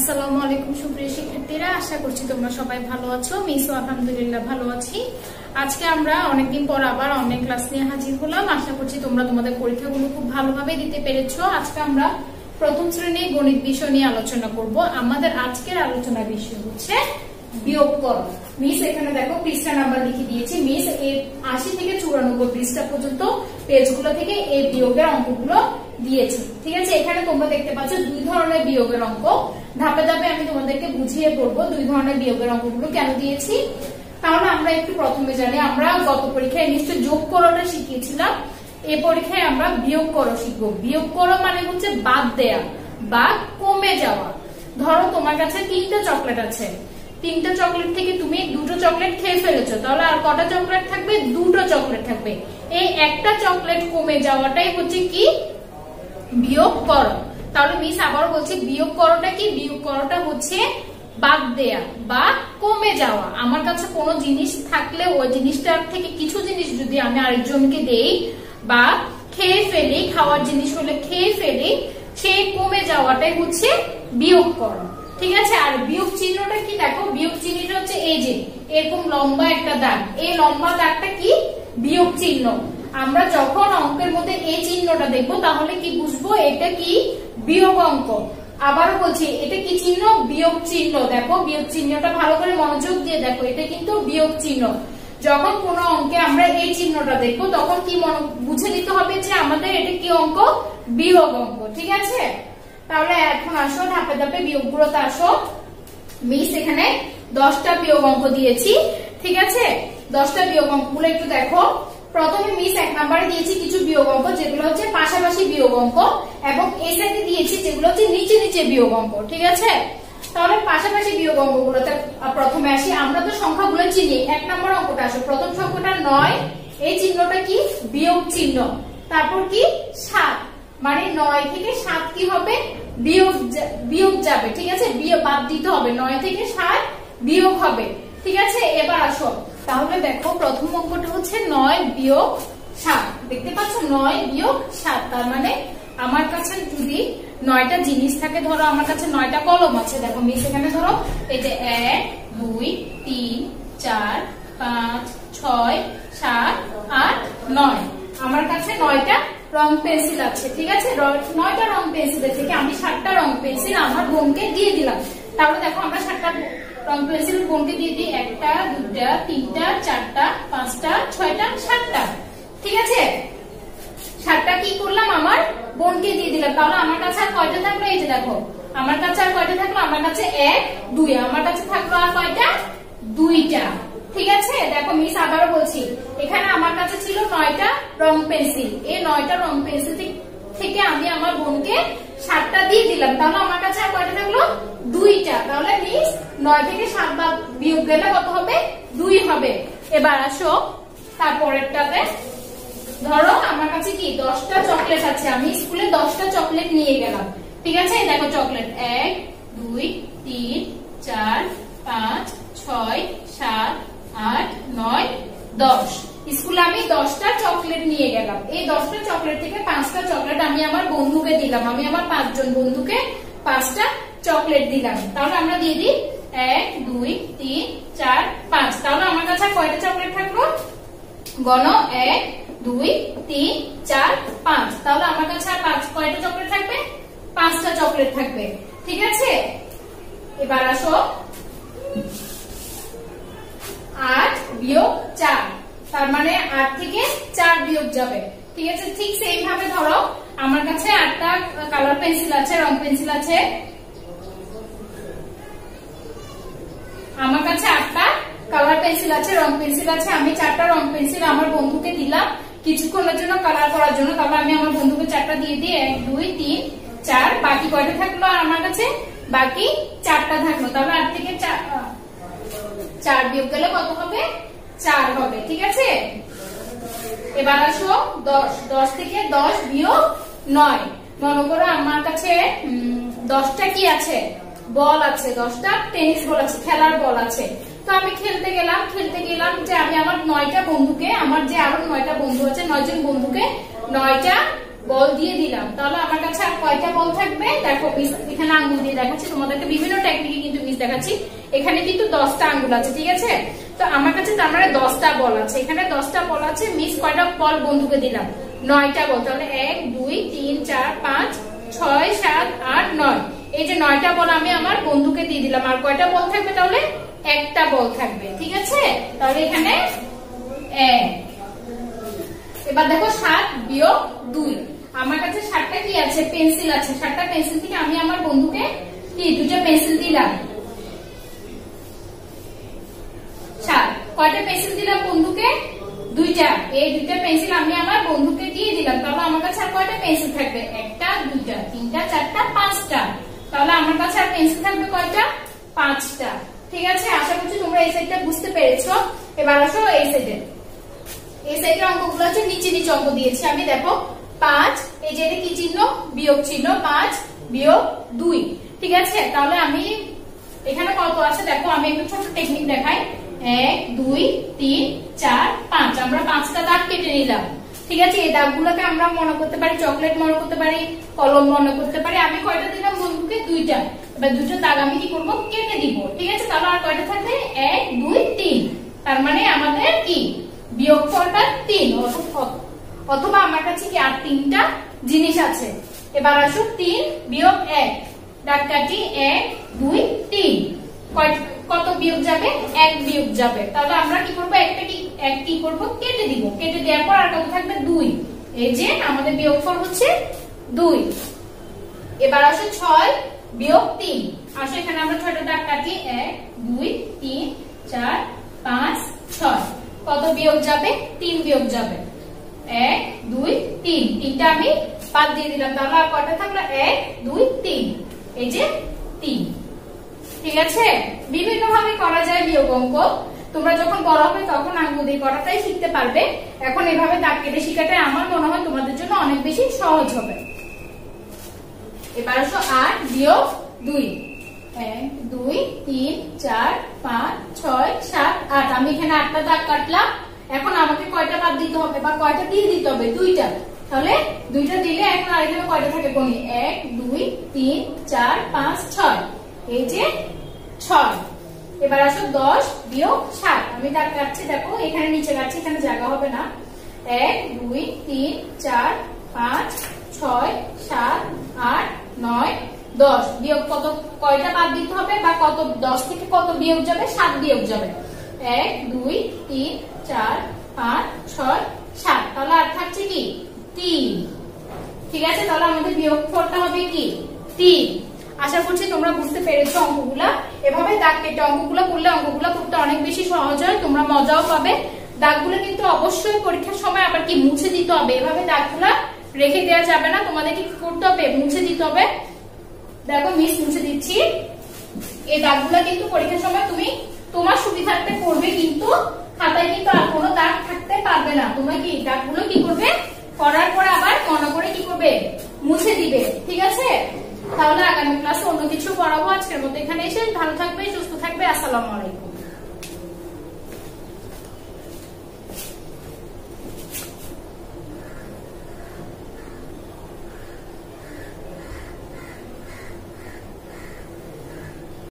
আসসালামু আলাইকুম সুপ্রিয় শিক্ষার্থীরা, আশা করছি তোমরা সবাই ভালো আছো। মিসও আলহামদুলিল্লাহ ভালো আছি। আজকে আমরা অনেকদিন পর আবার অনলাইন ক্লাস নিয়ে হাজির হলাম। আশা করছি তোমরা তোমাদের পরীক্ষাগুলো খুব ভালোভাবে দিতে পেরেছ। আজকে আমরা প্রথম শ্রেণির গণিত বিষয় নিয়ে আলোচনা করব। আমাদের আজকের আলোচনা বিষয় হচ্ছে বিয়োগ করো মিস, এখানে দেখো পৃষ্ঠা নাম্বার লিখে দিয়েছি। মিস এর আশি থেকে চুরানব্বই পৃষ্ঠা পর্যন্ত পেজগুলো থেকে এই বিয়োগের অঙ্কগুলো দিয়েছি। ঠিক আছে, এখানে তোমরা দেখতে পাচ্ছ দুই ধরনের বিয়োগের অঙ্ক। ধাপে ধাপে আমি তোমাদেরকে বুঝিয়ে পড়ব দুই ধরনের বিয়োগের অঙ্কগুলো কেন দিয়েছি। তাহলে আমরা একটু প্রথমে জানি, আমরা গত পরীক্ষায় নিশ্চয় যোগ করোটা শিখিয়েছিলাম, এ পরীক্ষায় আমরা বিয়োগ করো শিখব। বিয়োগ করো মানে হচ্ছে বাদ দেয়া বা কমে যাওয়া। ধরো তোমার কাছে তিনটা চকলেট আছে। তিনটা চকলেট থেকে তুমি দুটো চকলেট খেয়ে ফেলেছো, তাহলে আর কটা চকলেট থাকবে? দুটো চকলেট থাকবে। এই একটা চকলেট কমে যাওয়াটাই হচ্ছে কি? বিয়োগ করো তাহলে মিস আবার বলছি, বিয়োগ করোটা কি? বিয়োগ করোটা হচ্ছে বাদ দেয়া বা কমে যাওয়া। আমার কাছে কোনো জিনিস থাকলে ওই জিনিসটার থেকে কিছু জিনিস যদি আমি আরেকজনকে দেই বা খেয়ে ফেলি, খাওয়ার জিনিস হলে খেয়ে ফেলি সেই কমে যাওয়াটাই হচ্ছে বিয়োগ করো ঠিক আছে? আর বিয়োগ চিহ্নটা কি? দেখো, বিয়োগ চিহ্নটা হচ্ছে এই যে, এরকম লম্বা একটা দাগ। এই লম্বা দাগটা কি? বিয়োগ চিহ্ন। আমরা যখন অঙ্কের মধ্যে এই চিহ্নটা দেখব, তাহলে কি বুঝব? এটা কি বিয়োগ অঙ্ক। আবারও বলছি, এটা কি চিহ্ন? বিয়োগ চিহ্ন। দেখো, বিয়োগ চিহ্নটা ভালো করে মনোযোগ দিয়ে দেখো, এটা কিন্তু বিয়োগ চিহ্ন। যখন কোন অঙ্কে আমরা এই চিহ্নটা দেখব, তখন কি বুঝে নিতে হবে যে আমাদের এটা কি অঙ্ক? বিয়োগ অঙ্ক, ঠিক আছে? তাহলে এখন আসো, ধাপে ধাপে বিয়োগগুলোতে আসো। মিস, এখানে দশটা বিয়োগ অঙ্ক দিয়েছি, ঠিক আছে? দশটা বিয়োগ অঙ্কগুলো একটু দেখো। প্রথমে মিস এক নাম্বারে দিয়েছি কিছু বিয়োগ অঙ্ক যেগুলো হচ্ছে পাশাপাশি বিয়োগ অঙ্ক এবং এই সাইডে দিয়েছি যেগুলো হচ্ছে নিচে নিচে বিয়োগ অঙ্ক ঠিক আছে? তাহলে পাশাপাশি বিয়োগ অঙ্কগুলোতে প্রথমে আসি। আমরা তো সংখ্যাগুলো চিনি, এক নম্বর অঙ্কটা আসো। প্রথম সংখ্যাটা নয়, এই চিহ্নটা কি? বিয়োগ চিহ্ন। তারপর কি? সাত। মানে নয় থেকে সাত কি হবে? বিয়োগ বিয়োগ যাবে, ঠিক আছে? বিয়োগ বাদ দিতে হবে। নয় থেকে সাত বিয়োগ হবে, ঠিক আছে? এবার আসো। তাহলে দেখো, প্রথম অঙ্কটা হচ্ছে নয় বিয়োগ সাত। দেখতে পাচ্ছ? নয় বিয়োগ সাত। তার মানে আমার কাছে যদি নয়টা জিনিস থাকে, ধরো আমার কাছে নয়টা কলম আছে। দেখো মিস এখানে ধরো, এই যে এক, দুই, তিন, চার, পাঁচ, ছয়, সাত, আট, নয়। আমার কাছে নয়টা রং পেন্সিল আছে, ঠিক আছে? নয়টা রং পেন্সিলের থেকে আমি সাতটা রং পেন্সিল আমার বোনকে দিয়ে দিলাম। তাহলে দেখো, আমরা সাতটা রং পেন্সিল বোনকে দিয়ে দিই একটা দুটা তিনটা, চারটা, পাঁচটা, ছয়টা, সাতটা। ঠিক আছে? সাতটা কি করলাম আমার? বোনকে দিয়ে দিলাম। তাহলে আমার কাছে আর কয়টা থাকল? এই যে দেখো। আমার কাছে আর কয়টা থাকল? আমার কাছে এক, দুই। আমার কাছে থাকল আর কয়টা? দুইটা। ঠিক আছে? দেখো মিস আবারও বলছি। এখানে আমার কাছে ছিল নয়টা রং পেন্সিল। এই নয়টা রং পেন্সিল থেকে আমি আমার বোনকে সাতটা দিয়ে দিলাম। তাহলে আমার কাছে আর কয়টা থাকল? দুইটা। তাহলে মিস নয় থেকে সাত বা বিয়োগ গেলে কত হবে? দুই হবে। এবার আসো, তারপরেরটাতে। ধরো আমার কাছে কি? দশটা চকলেট আছে। আমি স্কুলে দশটা চকলেট নিয়ে গেলাম। ঠিক আছে? দেখো চকলেট এক, দুই, তিন, চার, পাঁচ, ছয়, সাত, আট, নয়, দশ। স্কুলে আমি দশটা চকলেট নিয়ে গেলাম। এই দশটা চকলেট থেকে পাঁচটা চকলেট আমি আমার বন্ধুকে দিলাম। আমি আমার পাঁচজন বন্ধুকে পাঁচটা চকলেট দিলাম। তাহলে আমরা দিয়ে দিই এক, দুই, তিন, চার, পাঁচ। তাহলে আমার কাছে কয়টা চকলেট থাকল? গণ এক, দুই, তিন, চার, পাঁচ। তাহলে আমার কাছে আর পাঁচ, কয়টা চকলেট থাকবে? পাঁচটা চকলেট থাকবে। ঠিক আছে? এবার আসো। আট বিয়োগ চার। তার মানে আট থেকে চার বিয়োগ যাবে। ঠিক আছে? ঠিক সেইভাবে ধরো, আমার কাছে আটটা কালার পেন্সিল আছে, রং পেন্সিল আছে। আমার কাছে আটটা কালার পেন্সিল আছে, রং পেন্সিল আছে। আমি চারটা রং পেন্সিল আমার বন্ধুকে দিলাম। কিছুক্ষণের জন্য কালার করার জন্য। তারপর আমি আমার বন্ধুকে চারটা দিয়ে দিই। এক, দুই, তিন, চার। বাকি কয়টা থাকল? আর আমার কাছে বাকি চারটা থাকল। তাহলে আট থেকে চার বিয়োগ গেলে কত হবে? চার হবে, ঠিক আছে? এবার আসো, দশ দশ থেকে দশ বিয়োগ নয়। মনে করো আমার কাছে দশটা কি আছে? বল আছে, দশটা টেনিস বল আছে, খেলার বল আছে। তো আমি খেলতে গেলাম খেলতে গেলাম যে আমি আমার নয়টা বন্ধুকে, আমার যে আরও নয়টা বন্ধু আছে, নয়জন বন্ধুকে নয়টা বল দিয়ে দিলাম। তাহলে আমার কাছে আর কয়টা বল থাকবে? দেখো এখানে আঙ্গুল দিয়ে দেখাচ্ছি, তোমাদেরকে বিভিন্ন টেকনিকে কিন্তু মিস দেখাচ্ছি। এখানে কিন্তু দশটা আঙ্গুল আছে, ঠিক আছে? তো আমার কাছে তার মানে দশটা বল আছে। এখানে দশটা বল আছে মিস কয়টা বল বন্ধুকে দিলাম? নয়টা বল, তাহলে এক, দুই, তিন, চার, পাঁচ, ছয়, সাত, আট, নয়। এই যে নয়টা বল আমি আমার বন্ধুকে দিয়ে দিলাম। আর কয়টা বল থাকবে তাহলে? একটা বল থাকবে, ঠিক আছে? তাহলে এখানে এক। এবার দেখো সাত বিয়োগ দুই। আমার কাছে সাতটা কি আছে? পেন্সিল আছে। সাতটা পেন্সিল থেকে আমি আমার বন্ধুকে কি? দুটো পেন্সিল দিলাম সাত কয়টা পেন্সিল দিলাম বন্ধুকে দুইটা এই দুইটা পেন্সিল আমি আমার বন্ধুকে দিয়ে দিলাম, তাহলে আমার কাছে আর কয়টা পেন্সিল থাকবে? একটা, দুইটা, তিনটা, চারটা, পাঁচটা। তাহলে আমার কাছে আর পেন্সিল থাকবে কয়টা? পাঁচটা। ঠিক আছে? আশা করছি তোমরা এই সাইডটা বুঝতে পেরেছ। এবার আসো এই সাইডে এই সাইডের অঙ্কগুলো হচ্ছে নিচে নিচে অঙ্ক দিয়েছি আমি, দেখো। পাঁচ, এই যে কি চিহ্ন? বিয়োগ চিহ্ন, পাঁচ, বিয়োগ দুই। ঠিক আছে? তাহলে আমি, এখানে কত আছে? দেখো, আমি একটু ছোট টেকনিক দেখাই। এক, দুই, তিন, চার, পাঁচ। আমরা পাঁচটা দাগ কেটে নিলাম। ঠিক আছে, এই দাগগুলোকে আমরা মনে করতে পারি, চকলেট মনে করতে পারি, কলম মনে করতে পারি। আমি কয়টা দিলাম বন্ধুকে? দুইটা। এবার দুটো দাগ আমি কি করব? কেটে দিব। ঠিক আছে, তাহলে আর কয়টা থাকবে? এক, দুই, তিন। তার মানে আমাদের কি? বিয়োগফলটা তিন। অথবা আমার কাছে কি আর তিনটা জিনিস আছে? এবার আসো তিন বিয়োগ এক। দাগ কাটি এক, দুই, তিন। কত বিয়োগ যাবে? এক বিয়োগ যাবে। তাহলে আমরা কি করব? একটা কি এক কি করব? কেটে দিব। কেটে দেওয়ার পর আর কত থাকবে দুই। এই যে আমাদের বিয়োগ বিয়োগফল হচ্ছে দুই। এবার আসো ছয় বিয়োগ তিন। আসো এখানে আমরা ছয়টা দাগ কাটি। এক, দুই, তিন, চার, পাঁচ, ছয়। কত বিয়োগ যাবে? তিন বিয়োগ যাবে। এক, দুই, তিন। তিনটা আমি বাদ দিয়ে দিলাম। তাহলে আর কয়টা থাকল? এক, দুই, তিন। এই যে তিন। ঠিক আছে? বিভিন্ন ভাবে করা যায় বিয়োগ অঙ্ক তোমরা যখন বড় হবে তখন আঙ্গুল দিয়ে করাটাই শিখতে পারবে। এখন এভাবে দাগ কেটে শিখাটাই আমার মনে হয় তোমাদের জন্য অনেক বেশি সহজ হবে। এবার আট বিয়োগ দুই। এক, দুই, তিন, চার, পাঁচ, ছয়, সাত, আট। আমি এখানে আটটা দাগ কাটলাম। এখন আমাকে কয়টা বাদ দিতে হবে বা কয়টা দিয়ে দিতে হবে? দুইটা। তাহলে দুইটা দিলে এখন আর এখানে কয়টা থাকে? গণি এক, দুই, তিন, চার, পাঁচ, ছয়। এই যে ছয়। এবার আসো দশ, বিয়োগ সাত আমি দাগ কাটছি, দেখো, এখানে নিচে কাটছি, এখানে জায়গা হবে না। এক, দুই, তিন, চার, পাঁচ, ছয়, সাত, আট, নয়, দশ। বিয়োগ কত, কয়টা বাদ দিতে হবে বা কত, দশ থেকে কত বিয়োগ যাবে? সাত বিয়োগ যাবে। এক, দুই, তিন, চার, পাঁচ, ছয়, সাত। তাহলে আর থাকছে কি? তিন। ঠিক আছে? তাহলে আমাদের বিয়োগ ফলটা হবে কি? তিন। আশা করছি তোমরা বুঝতে পেরেছ অঙ্কগুলা। এভাবে দাগ কেটে অঙ্কগুলো করলে অঙ্কগুলো করতে অনেক বেশি সহজ হয়, তোমরা মজাও পাবে। দাগগুলো কিন্তু অবশ্যই পরীক্ষার সময় আবার কি মুছে দিতে হবে? এভাবে দাগগুলা রেখে দেওয়া যাবে না তোমাদের কি করতে হবে? মুছে দিতে হবে। দেখো মিস মুছে দিচ্ছি। এই দাগগুলো কিন্তু পরীক্ষার সময় তুমি তোমার সুবিধার্থে করবে, কিন্তু খাতায় কিন্তু আর কোনো দাগ থাকতে পারবে না। তোমরা কি দাগগুলো কি করবে? করার পর আবার মনে করে কি করবে? মুছে দিবে, ঠিক আছে? তাহলে আগামী ক্লাসে অন্য কিছু পড়াবো আজকের মতো এখানে এসে ভালো থাকবে, সুস্থ থাকবে, আসসালামু আলাইকুম।